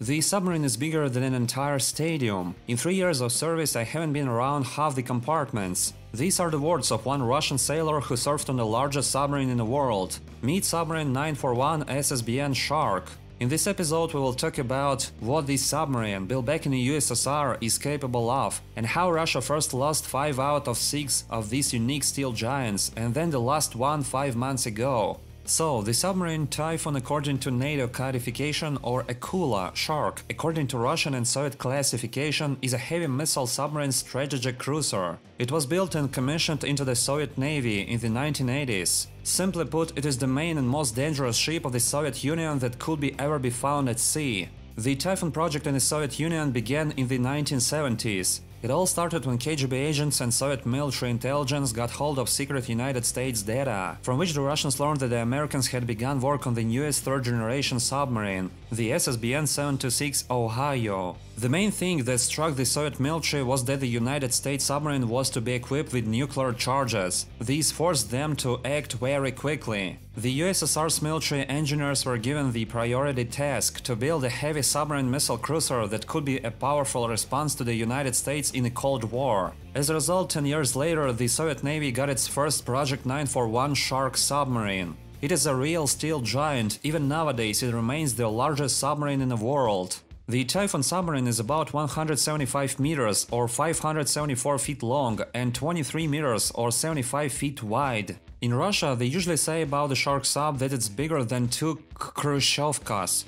The submarine is bigger than an entire stadium. In three years of service, I haven't been around half the compartments. These are the words of one Russian sailor who served on the largest submarine in the world. Meet Submarine 941 SSBN Shark. In this episode, we will talk about what this submarine, built back in the USSR, is capable of, and how Russia first lost 5 out of 6 of these unique steel giants, and then the last one 5 months ago. So, the submarine Typhoon according to NATO codification or Akula Shark according to Russian and Soviet classification is a heavy missile submarine strategic cruiser. It was built and commissioned into the Soviet Navy in the 1980s. Simply put, it is the main and most dangerous ship of the Soviet Union that could be ever be found at sea. The Typhoon project in the Soviet Union began in the 1970s. It all started when KGB agents and Soviet military intelligence got hold of secret United States data, from which the Russians learned that the Americans had begun work on the newest third-generation submarine, the SSBN 726 Ohio. The main thing that struck the Soviet military was that the United States submarine was to be equipped with nuclear charges. These forced them to act very quickly. The USSR's military engineers were given the priority task to build a heavy submarine missile cruiser that could be a powerful response to the United States in the Cold War. As a result, 10 years later, the Soviet Navy got its first Project 941 Shark submarine. It is a real steel giant, even nowadays it remains the largest submarine in the world. The Typhoon submarine is about 175 meters or 574 feet long and 23 meters or 75 feet wide. In Russia, they usually say about the Shark sub that it's bigger than two Khrushchevkas.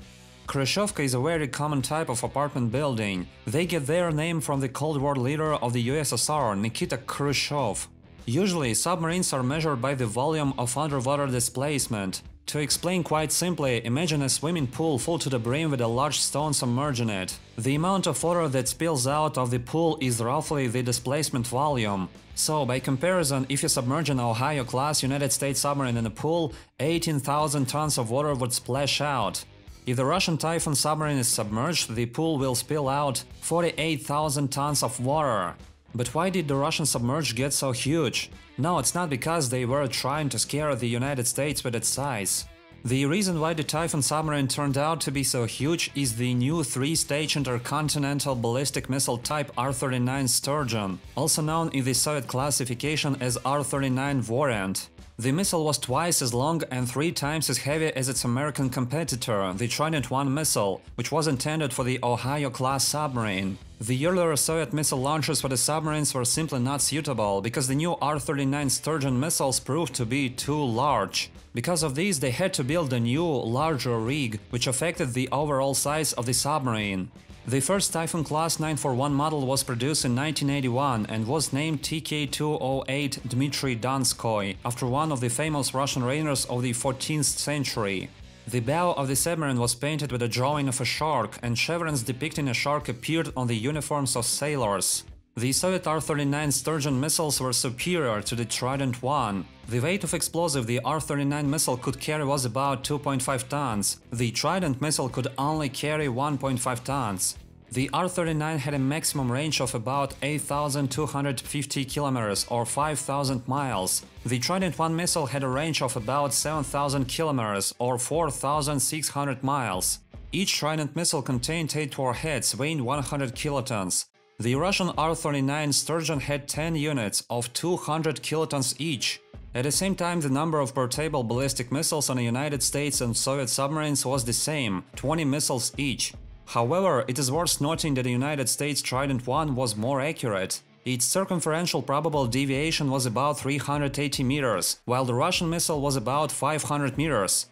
Khrushchevka is a very common type of apartment building. They get their name from the Cold War leader of the USSR, Nikita Khrushchev. Usually, submarines are measured by the volume of underwater displacement. To explain quite simply, imagine a swimming pool full to the brim with a large stone submerging it. The amount of water that spills out of the pool is roughly the displacement volume. So, by comparison, if you submerge an Ohio-class United States submarine in a pool, 18,000 tons of water would splash out. If the Russian Typhoon submarine is submerged, the pool will spill out 48,000 tons of water. But why did the Russian submerge get so huge? No, it's not because they were trying to scare the United States with its size. The reason why the Typhoon submarine turned out to be so huge is the new three-stage intercontinental ballistic missile type R-39 Sturgeon, also known in the Soviet classification as R-39 Variant. The missile was twice as long and three times as heavy as its American competitor, the Trident 1 missile, which was intended for the Ohio-class submarine. The earlier Soviet missile launchers for the submarines were simply not suitable, because the new R-39 Sturgeon missiles proved to be too large. Because of this, they had to build a new, larger rig, which affected the overall size of the submarine. The first Typhoon Class 941 model was produced in 1981 and was named TK-208 Dmitry Donskoy, after one of the famous Russian raiders of the 14th century. The bow of the submarine was painted with a drawing of a shark, and chevrons depicting a shark appeared on the uniforms of sailors. The Soviet R-39 Sturgeon missiles were superior to the Trident 1. The weight of explosive the R-39 missile could carry was about 2.5 tons, the Trident missile could only carry 1.5 tons. The R-39 had a maximum range of about 8,250 kilometers or 5,000 miles. The Trident 1 missile had a range of about 7,000 kilometers or 4,600 miles. Each Trident missile contained 8 warheads weighing 100 kilotons. The Russian R-39 Sturgeon had 10 units of 200 kilotons each. At the same time, the number of portable ballistic missiles on the United States and Soviet submarines was the same, 20 missiles each. However, it is worth noting that the United States Trident 1 was more accurate. Its circumferential probable deviation was about 380 meters, while the Russian missile was about 500 meters.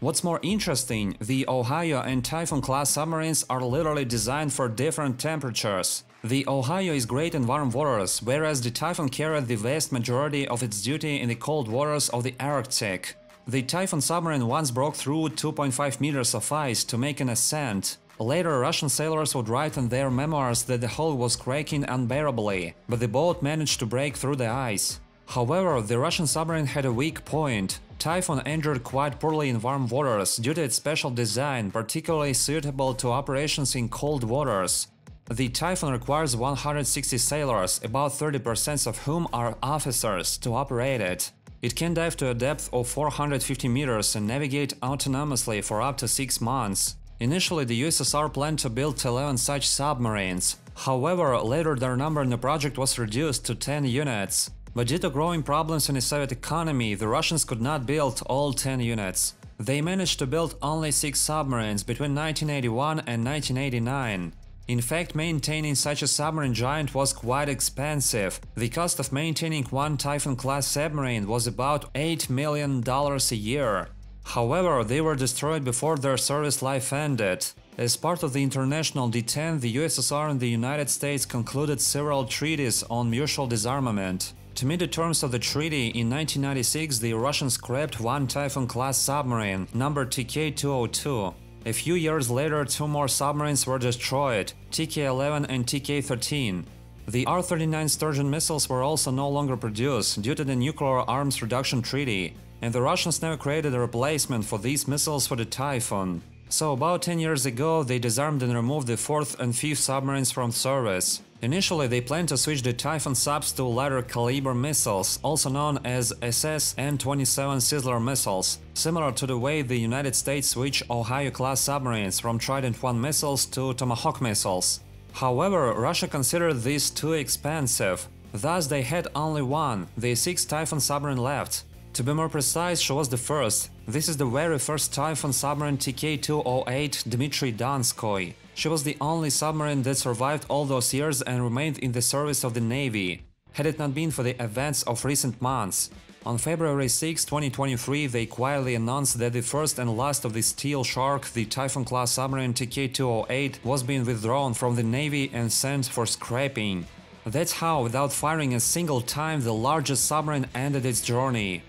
What's more interesting, the Ohio and Typhoon class submarines are literally designed for different temperatures. The Ohio is great in warm waters, whereas the Typhoon carried the vast majority of its duty in the cold waters of the Arctic. The Typhoon submarine once broke through 2.5 meters of ice to make an ascent. Later, Russian sailors would write in their memoirs that the hull was cracking unbearably, but the boat managed to break through the ice. However, the Russian submarine had a weak point. Typhoon endured quite poorly in warm waters due to its special design, particularly suitable to operations in cold waters. The Typhoon requires 160 sailors, about 30% of whom are officers, to operate it. It can dive to a depth of 450 meters and navigate autonomously for up to 6 months. Initially, the USSR planned to build 11 such submarines. However, later their number in the project was reduced to 10 units. But due to growing problems in the Soviet economy, the Russians could not build all 10 units. They managed to build only 6 submarines between 1981 and 1989. In fact, maintaining such a submarine giant was quite expensive. The cost of maintaining one Typhoon-class submarine was about $8 million a year. However, they were destroyed before their service life ended. As part of the International D10, the USSR and the United States concluded several treaties on mutual disarmament. To meet the terms of the treaty, in 1996 the Russians scrapped one Typhoon-class submarine, number TK-202. A few years later, two more submarines were destroyed, TK-11 and TK-13. The R-39 Sturgeon missiles were also no longer produced due to the Nuclear Arms Reduction Treaty, and the Russians never created a replacement for these missiles for the Typhoon. So about 10 years ago, they disarmed and removed the 4th and 5th submarines from service. Initially, they planned to switch the Typhoon subs to lighter caliber missiles, also known as SS-N-27 Sizzler missiles, similar to the way the United States switched Ohio-class submarines from Trident 1 missiles to Tomahawk missiles. However, Russia considered these too expensive, thus they had only one, the 6th Typhoon submarine left, to be more precise, she was the first. This is the very first Typhoon submarine TK-208 Dmitry Donskoy. She was the only submarine that survived all those years and remained in the service of the Navy, had it not been for the events of recent months. On February 6, 2023, they quietly announced that the first and last of the Steel Shark, the Typhoon-class submarine TK-208, was being withdrawn from the Navy and sent for scrapping. That's how, without firing a single time, the largest submarine ended its journey.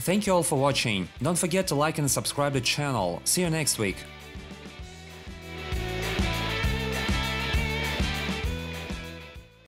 Thank you all for watching, don't forget to like and subscribe the channel, see you next week!